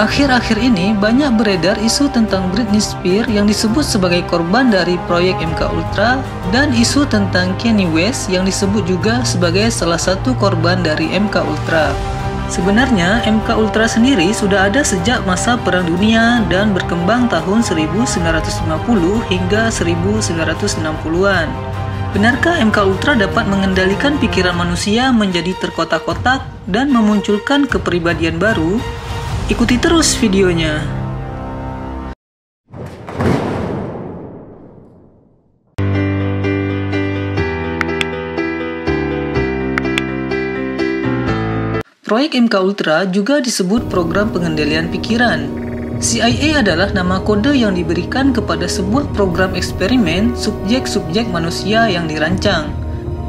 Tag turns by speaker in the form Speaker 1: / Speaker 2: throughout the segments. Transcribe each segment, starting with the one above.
Speaker 1: Akhir-akhir ini banyak beredar isu tentang Britney Spears yang disebut sebagai korban dari proyek MK Ultra dan isu tentang Kanye West yang disebut juga sebagai salah satu korban dari MK Ultra. Sebenarnya MK Ultra sendiri sudah ada sejak masa Perang Dunia dan berkembang tahun 1950 hingga 1960-an. Benarkah MK Ultra dapat mengendalikan pikiran manusia menjadi terkotak-kotak dan memunculkan kepribadian baru? Ikuti terus videonya. Proyek MK Ultra juga disebut program pengendalian pikiran. CIA adalah nama kode yang diberikan kepada sebuah program eksperimen subjek-subjek manusia yang dirancang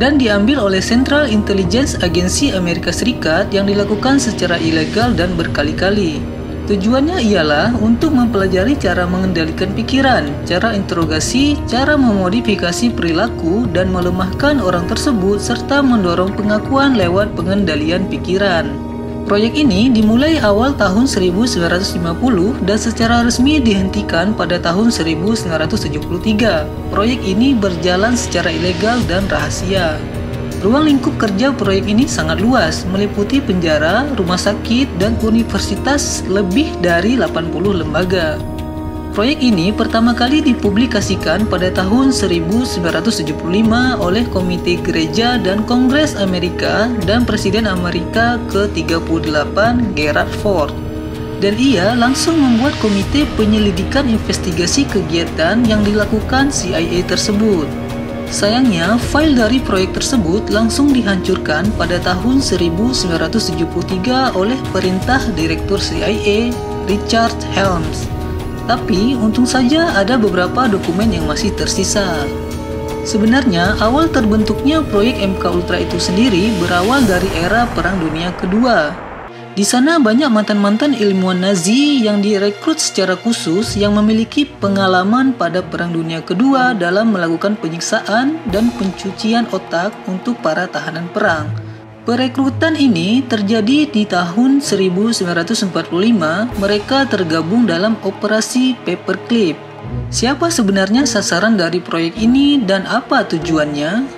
Speaker 1: dan diambil oleh Central Intelligence Agency Amerika Serikat yang dilakukan secara ilegal dan berkali-kali. Tujuannya ialah untuk mempelajari cara mengendalikan pikiran, cara interogasi, cara memodifikasi perilaku, dan melemahkan orang tersebut serta mendorong pengakuan lewat pengendalian pikiran. Proyek ini dimulai awal tahun 1950 dan secara resmi dihentikan pada tahun 1973. Proyek ini berjalan secara ilegal dan rahasia. Ruang lingkup kerja proyek ini sangat luas, meliputi penjara, rumah sakit, dan universitas lebih dari 80 lembaga. Proyek ini pertama kali dipublikasikan pada tahun 1975 oleh Komite Gereja dan Kongres Amerika dan Presiden Amerika ke-38 Gerald Ford. Dan ia langsung membuat komite penyelidikan investigasi kegiatan yang dilakukan CIA tersebut. Sayangnya, file dari proyek tersebut langsung dihancurkan pada tahun 1973 oleh perintah Direktur CIA Richard Helms. Tapi untung saja ada beberapa dokumen yang masih tersisa. Sebenarnya awal terbentuknya proyek MK Ultra itu sendiri berawal dari era Perang Dunia Kedua. Di sana banyak mantan-mantan ilmuwan Nazi yang direkrut secara khusus yang memiliki pengalaman pada Perang Dunia Kedua dalam melakukan penyiksaan dan pencucian otak untuk para tahanan perang. Perekrutan ini terjadi di tahun 1945. Mereka tergabung dalam operasi Paperclip. Siapa sebenarnya sasaran dari proyek ini dan apa tujuannya?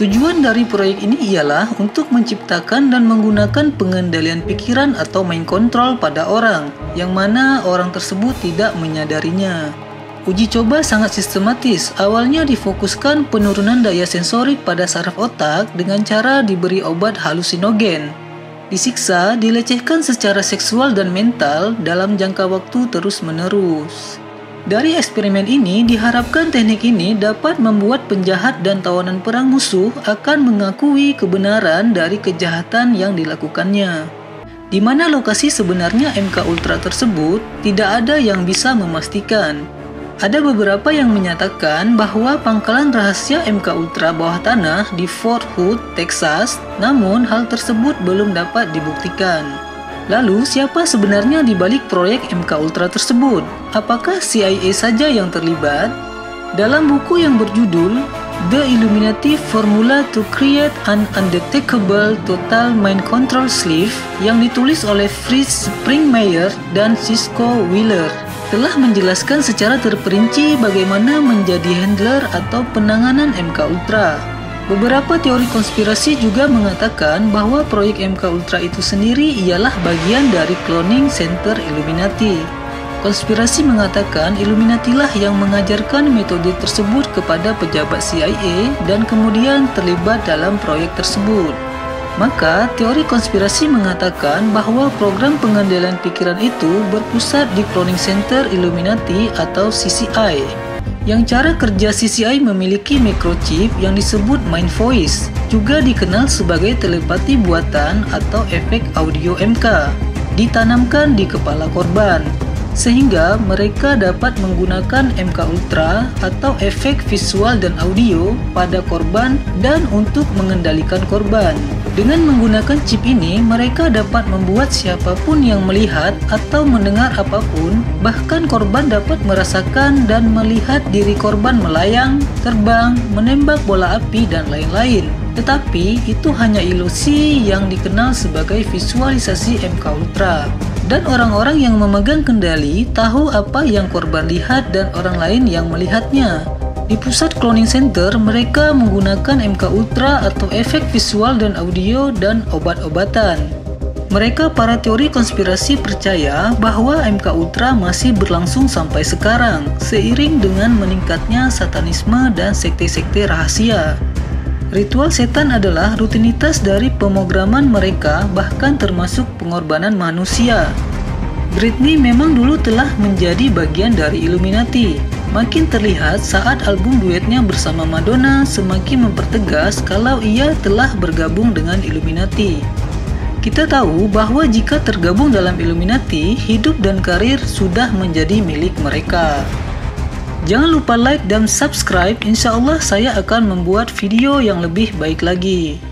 Speaker 1: Tujuan dari proyek ini ialah untuk menciptakan dan menggunakan pengendalian pikiran atau mind control pada orang, yang mana orang tersebut tidak menyadarinya. Uji coba sangat sistematis. Awalnya difokuskan penurunan daya sensorik pada saraf otak dengan cara diberi obat halusinogen. Disiksa, dilecehkan secara seksual dan mental dalam jangka waktu terus-menerus. Dari eksperimen ini, diharapkan teknik ini dapat membuat penjahat dan tawanan perang musuh akan mengakui kebenaran dari kejahatan yang dilakukannya. Di mana lokasi sebenarnya MK Ultra tersebut, tidak ada yang bisa memastikan. Ada beberapa yang menyatakan bahwa pangkalan rahasia MK Ultra bawah tanah di Fort Hood, Texas, namun hal tersebut belum dapat dibuktikan. Lalu, siapa sebenarnya di balik proyek MK Ultra tersebut? Apakah CIA saja yang terlibat? Dalam buku yang berjudul The Illuminati Formula to Create an Undetectable Total Mind Control Sleeve yang ditulis oleh Fritz Springmeier dan Cisco Wheeler telah menjelaskan secara terperinci bagaimana menjadi handler atau penanganan MK Ultra. Beberapa teori konspirasi juga mengatakan bahwa proyek MK Ultra itu sendiri ialah bagian dari cloning center Illuminati. Konspirasi mengatakan Illuminati lah yang mengajarkan metode tersebut kepada pejabat CIA dan kemudian terlibat dalam proyek tersebut. Maka, teori konspirasi mengatakan bahwa program pengendalian pikiran itu berpusat di Cloning Center Illuminati atau CCI. Yang cara kerja CCI memiliki microchip yang disebut Mind Voice, juga dikenal sebagai telepati buatan atau efek audio MK, ditanamkan di kepala korban sehingga mereka dapat menggunakan MK Ultra atau efek visual dan audio pada korban dan untuk mengendalikan korban. Dengan menggunakan chip ini, mereka dapat membuat siapa pun yang melihat atau mendengar apa pun, bahkan korban dapat merasakan dan melihat diri korban melayang, terbang, menembak bola api, dan lain-lain. Tetapi itu hanya ilusi yang dikenal sebagai visualisasi MK Ultra. Dan orang-orang yang memegang kendali tahu apa yang korban lihat dan orang lain yang melihatnya. Di pusat cloning center, mereka menggunakan MK Ultra atau efek visual dan audio dan obat-obatan. Mereka para teori konspirasi percaya bahwa MK Ultra masih berlangsung sampai sekarang, seiring dengan meningkatnya satanisme dan sekte-sekte rahasia. Ritual setan adalah rutinitas dari pemrograman mereka, bahkan termasuk pengorbanan manusia. Britney memang dulu telah menjadi bagian dari Illuminati. Makin terlihat saat album duetnya bersama Madonna semakin mempertegas kalau ia telah bergabung dengan Illuminati. Kita tahu bahwa jika tergabung dalam Illuminati, hidup dan karir sudah menjadi milik mereka. Jangan lupa like dan subscribe, insya Allah saya akan membuat video yang lebih baik lagi.